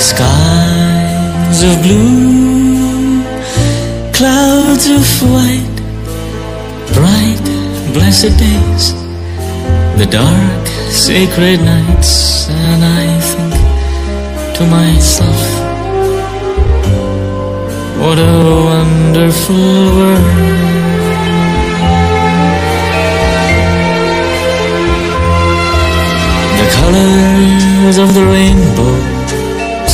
See skies of blue, clouds of white, bright, blessed days, the dark, sacred nights, and I think to myself, what a wonderful world. The colors of the rainbow,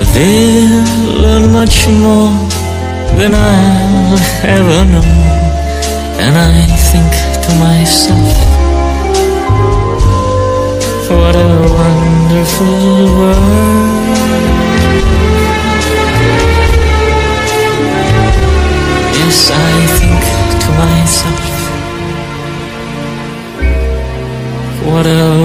They'll learn much more than I'll ever know. And I think to myself, what a wonderful world. Yes, I think to myself, what a